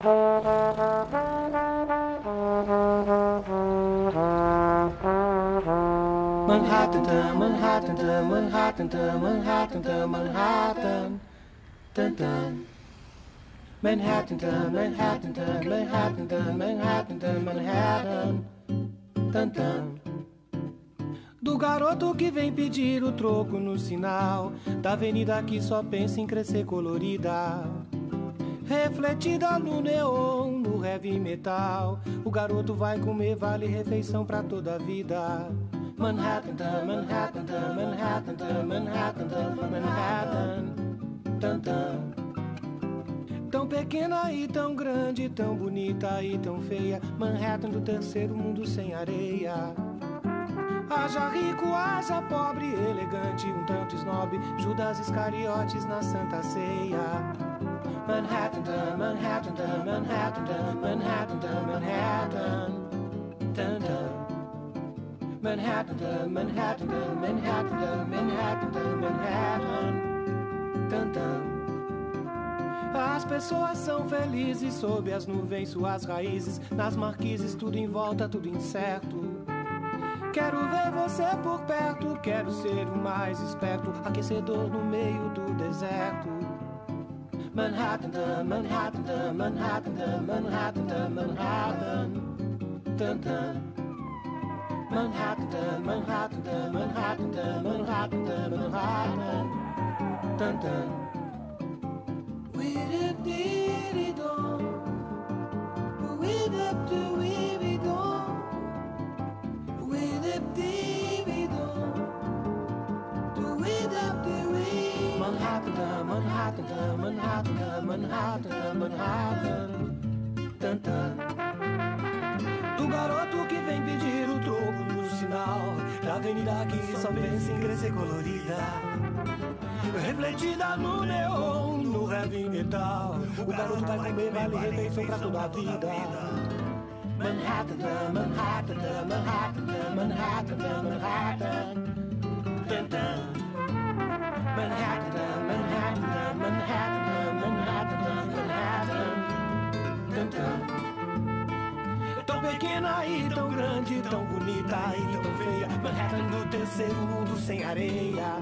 Manhattan, Manhattan, Manhattan, Manhattan, Manhattan, dun dun. Manhattan, Manhattan, Manhattan, Manhattan, Manhattan, dun dun. Do garoto que vem pedir o troco no sinal da avenida que só pensa em crescer colorida. Refletida no neon, no heavy metal. O garoto vai comer vale refeição pra toda a vida. Manhattan, Manhattan, Manhattan, Manhattan, Manhattan, dun. Tão pequena e tão grande, tão bonita e tão feia. Manhattan do terceiro mundo sem areia. Haja rico, haja pobre, elegante, um tanto snob. Judas Iscariotes na Santa Ceia. Manhattan, Manhattan, Manhattan, Manhattan, Manhattan, dun, dun. Manhattan, Manhattan, Manhattan, Manhattan, Manhattan, dun, dun. As pessoas são felizes sob as nuvens, suas raízes, nas marquises, tudo em volta, tudo incerto. Quero ver você por perto, quero ser o mais esperto, aquecedor no meio do deserto. Manhattan, Manhattan, Manhattan, Manhattan, Manhattan, dun, dun. Manhattan, Manhattan, Manhattan, Manhattan, Manhattan, dun dun. We did did do, we Manhattan, Manhattan, Manhattan, dun. Do garoto que vem pedir o troco no sinal Da avenida que só pensa em crescer colorida. Refletida no neon, no heavy metal O garoto vai comer vale refeição pra toda a vida. Manhattan, Manhattan, Manhattan, Manhattan, Manhattan dun, tão bonita e tão feia. Manhattan do terceiro mundo sem areia.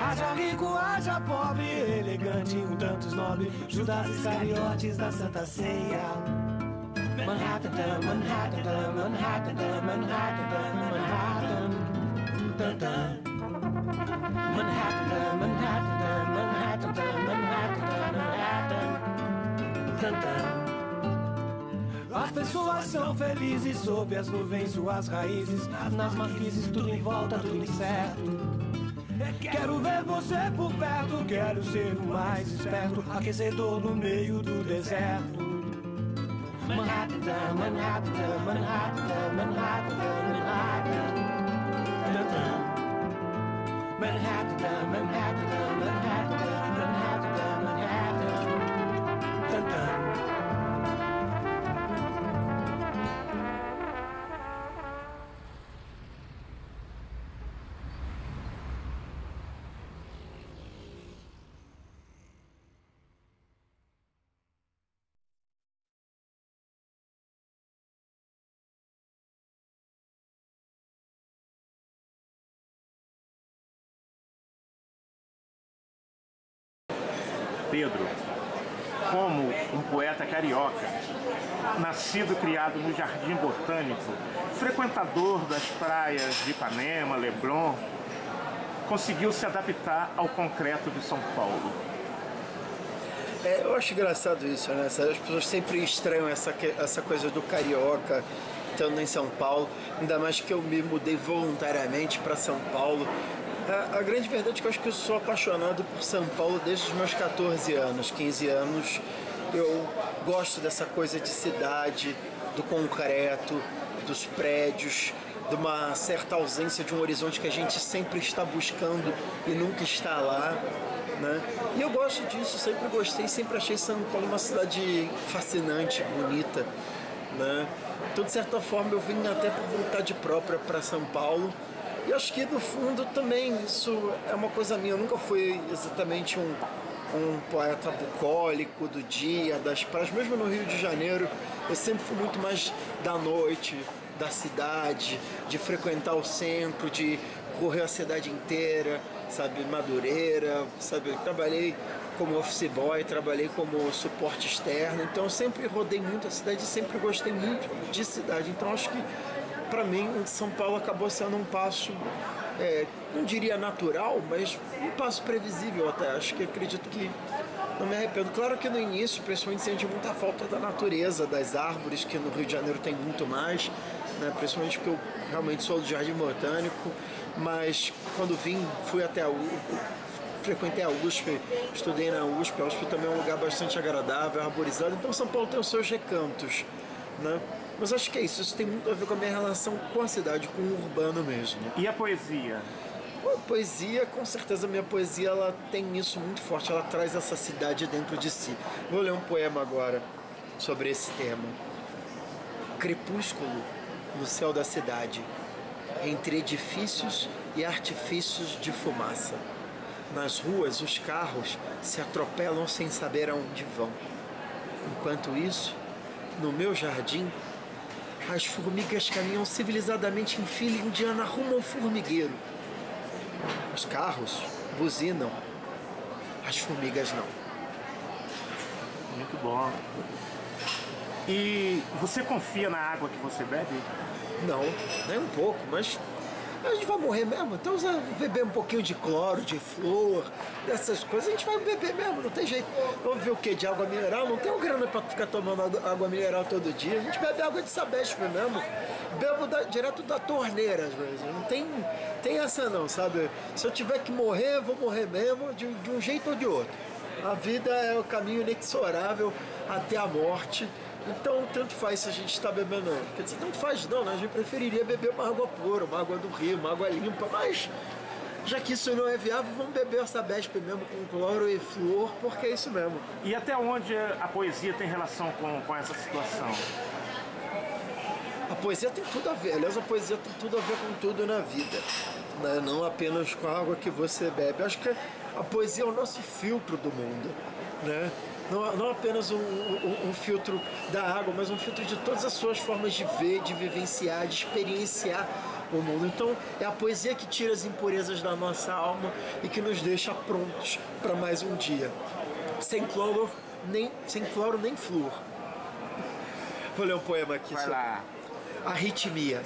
Haja rico, haja pobre, elegante, um tanto snob. Judas Iscariotes da Santa Ceia. Manhattan, Manhattan, Manhattan, Manhattan, Manhattan. Manhattan, Manhattan, Manhattan, Manhattan, Manhattan, dun, dun. As pessoas são felizes sob as nuvens, suas raízes. Nas marquises, tudo em volta, tudo incerto. Quero ver você por perto, quero ser o mais esperto. Aquecedor no meio do deserto. Manhattan, Manhattan, Manhattan, Manhattan, Manhattan. Manhattan, Manhattan, Manhattan, Manhattan, Manhattan. Pedro, como um poeta carioca, nascido e criado no Jardim Botânico, frequentador das praias de Ipanema, Leblon, conseguiu se adaptar ao concreto de São Paulo. É, eu acho engraçado isso, né? As pessoas sempre estranham essa, essa coisa do carioca estando em São Paulo, ainda mais que eu me mudei voluntariamente para São Paulo. A, a grande verdade é que eu acho que eu sou apaixonado por São Paulo desde os meus 14 anos, 15 anos. Eu gosto dessa coisa de cidade, do concreto, dos prédios, de uma certa ausência de um horizonte que a gente sempre está buscando e nunca está lá. Né? E eu gosto disso, sempre gostei, sempre achei São Paulo uma cidade fascinante, bonita. Né? Então, de certa forma, eu vim até por vontade própria para São Paulo. E acho que, no fundo, também isso é uma coisa minha. Eu nunca fui exatamente um um poeta bucólico do dia, das praias. Mesmo no Rio de Janeiro, eu sempre fui muito mais da noite, da cidade, de frequentar o centro, de correr a cidade inteira, sabe, Madureira, sabe, trabalhei como office boy, trabalhei como suporte externo, então eu sempre rodei muito a cidade, sempre gostei muito de cidade. Então acho que para mim São Paulo acabou sendo um passo, é, não diria natural, mas um passo previsível até. Acho que acredito que não me arrependo. Claro que no início, principalmente, senti muita falta da natureza, das árvores, que no Rio de Janeiro tem muito mais, né? principalmente porque eu realmente sou do Jardim Botânico, mas quando vim, fui até a frequentei a USP, estudei na USP, a USP também é um lugar bastante agradável, arborizado, então São Paulo tem os seus recantos, né? Mas acho que é isso, isso tem muito a ver com a minha relação com a cidade, com o urbano mesmo. E a poesia? Pô, poesia, com certeza a minha poesia ela tem isso muito forte, ela traz essa cidade dentro de si. Vou ler um poema agora sobre esse tema. Crepúsculo no céu da cidade, entre edifícios e artifícios de fumaça. Nas ruas, os carros se atropelam sem saber aonde vão. Enquanto isso, no meu jardim, as formigas caminham civilizadamente em fila indiana rumo ao formigueiro. Os carros buzinam, as formigas não. Muito bom. E você confia na água que você bebe? Não, nem um pouco, mas a gente vai morrer mesmo. Então, se beber um pouquinho de cloro, de flor, dessas coisas, a gente vai beber mesmo, não tem jeito. Vamos ver o que? De água mineral? Não tem grana pra ficar tomando água mineral todo dia. A gente bebe água de sabespe mesmo. Bebo da, direto da torneira, às vezes. Não tem, tem essa não, sabe? Se eu tiver que morrer, vou morrer mesmo, de, de um jeito ou de outro. A vida é o caminho inexorável até a morte. Então, tanto faz se a gente está bebendo. Quer dizer, tanto faz não, né? A gente preferiria beber uma água pura, uma água do rio, uma água limpa, mas já que isso não é viável, vamos beber essa bespe mesmo com cloro e flor, porque é isso mesmo. E até onde a poesia tem relação com, com essa situação? A poesia tem tudo a ver, aliás, a poesia tem tudo a ver com tudo na vida, né? não apenas com a água que você bebe. Acho que a poesia é o nosso filtro do mundo, né? Não, não apenas um, um, um, filtro da água, mas um filtro de todas as suas formas de ver, de vivenciar, de experienciar o mundo. Então é a poesia que tira as impurezas da nossa alma e que nos deixa prontos para mais um dia. Sem cloro, nem, sem cloro nem flúor. Vou ler um poema aqui. Vai lá. Arritmia.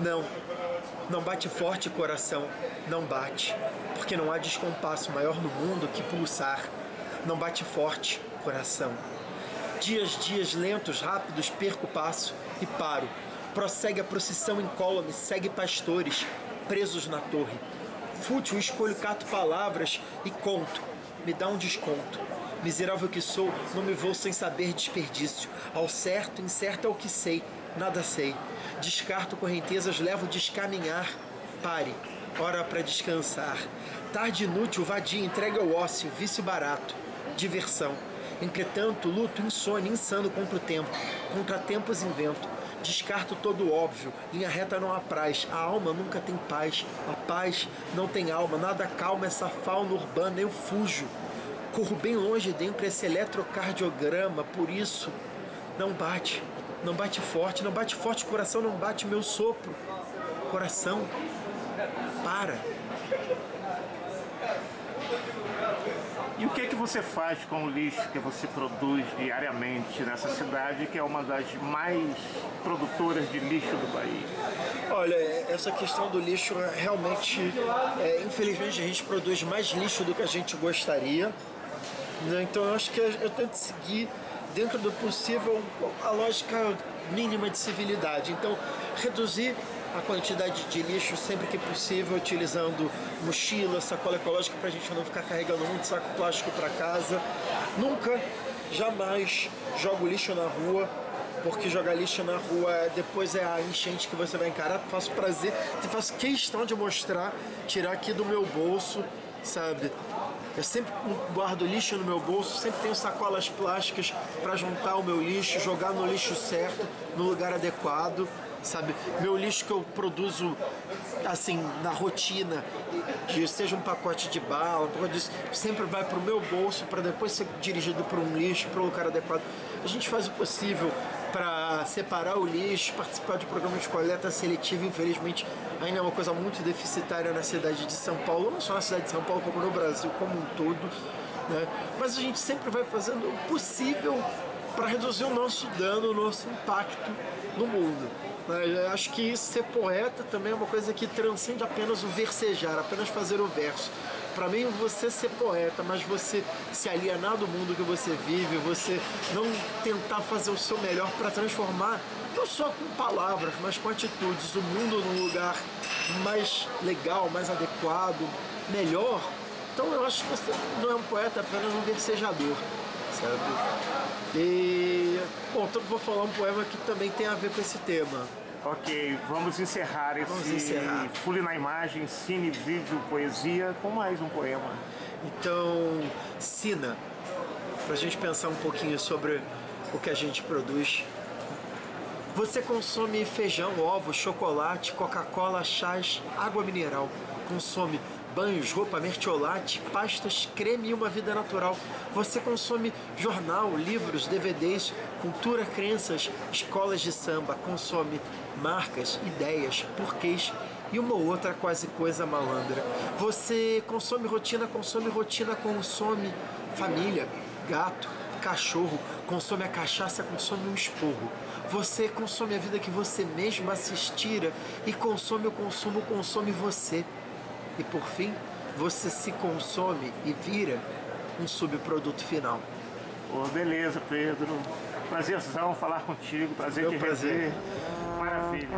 Não, não bate forte coração, não bate, porque não há descompasso maior no mundo que pulsar não bate forte coração. Dias, dias lentos, rápidos, perco o passo e paro. Prossegue a procissão incólume, segue pastores, presos na torre. Fútil, escolho, cato palavras e conto. Me dá um desconto. Miserável que sou, não me vou sem saber desperdício. Ao certo, incerto é o que sei, nada sei. Descarto correntezas, levo descaminhar. Pare, hora para descansar. Tarde inútil, vadia, entrega ao ócio, vício barato diversão. Entretanto, luto insônia, insano contra o tempo, contra tempos invento. Descarto todo óbvio, linha reta não apraz, a alma nunca tem paz, a paz não tem alma, nada calma essa fauna urbana, eu fujo. Corro bem longe dentro esse eletrocardiograma, por isso não bate, não bate forte, não bate forte, o coração não bate meu sopro. Coração, para. E o que é que você faz com o lixo que você produz diariamente nessa cidade, que é uma das mais produtoras de lixo do país? Olha, essa questão do lixo realmente, é, infelizmente, a gente produz mais lixo do que a gente gostaria. Né? Então, eu acho que eu tento seguir dentro do possível a lógica mínima de civilidade. Então, reduzir a quantidade de lixo sempre que possível, utilizando mochila, sacola ecológica para a gente não ficar carregando muito saco plástico para casa. Nunca, jamais jogo lixo na rua, porque jogar lixo na rua depois é a enchente que você vai encarar. Faço prazer, faço questão de mostrar, tirar aqui do meu bolso, sabe? Eu sempre guardo lixo no meu bolso, sempre tenho sacolas plásticas para juntar o meu lixo, jogar no lixo certo, no lugar adequado sabe? Meu lixo que eu produzo assim na rotina, de, seja um pacote de bala, um pacote disso, sempre vai para o meu bolso para depois ser dirigido para um lixo, para um lugar adequado. A gente faz o possível para separar o lixo, participar de programas de coleta seletiva, infelizmente ainda é uma coisa muito deficitária na cidade de São Paulo, não só na cidade de São Paulo, como no Brasil como um todo. Né? Mas a gente sempre vai fazendo o possível para reduzir o nosso dano, o nosso impacto no mundo. Eu acho que ser poeta também é uma coisa que transcende apenas o versejar, apenas fazer o verso. Para mim, você ser poeta, mas você se alienar do mundo que você vive, você não tentar fazer o seu melhor para transformar, não só com palavras, mas com atitudes, o mundo num lugar mais legal, mais adequado, melhor. Então eu acho que você não é um poeta, é apenas um versejador, sabe? E, bom, então vou falar um poema que também tem a ver com esse tema. Ok, vamos encerrar esse vamos encerrar. Pule na Imagem, Cine, Vídeo, Poesia com mais um poema. Então, Sina, para a gente pensar um pouquinho sobre o que a gente produz. Você consome feijão, ovos, chocolate, Coca-Cola, chás, água mineral. Consome banhos, roupa, mertiolate, pastas, creme e uma vida natural. Você consome jornal, livros, DVDs, cultura, crenças, escolas de samba, consome marcas, ideias, porquês e uma outra quase coisa malandra. Você consome rotina, consome rotina, consome família, gato, cachorro, consome a cachaça, consome um esporro. Você consome a vida que você mesmo assistira e consome o consumo, consome você. E por fim, você se consome e vira um subproduto final. Oh, beleza, Pedro. Prazerzão falar contigo, prazer Meu te prazer. rever. Maravilha.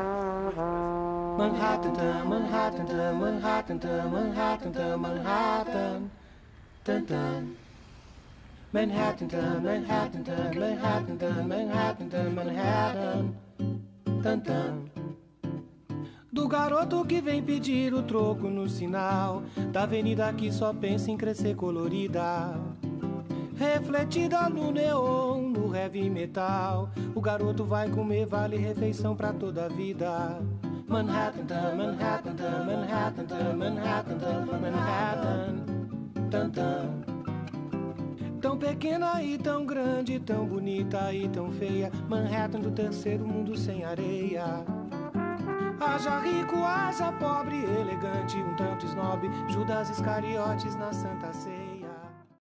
Manhattan, Manhattan, Manhattan, Manhattan, Manhattan, dun. Manhattan, Manhattan, Manhattan, Manhattan, Manhattan, dun dun. Do garoto que vem pedir o troco no sinal da avenida que só pensa em crescer colorida. Refletida no neon, no heavy metal. O garoto vai comer vale refeição pra toda a vida. Manhattan, Manhattan, Manhattan, Manhattan, Manhattan, tan tan. Tão pequena e tão grande, tão bonita e tão feia. Manhattan do terceiro mundo sem areia. Haja rico, haja pobre, elegante, um tanto snob, Judas Iscariotes na Santa Ceia.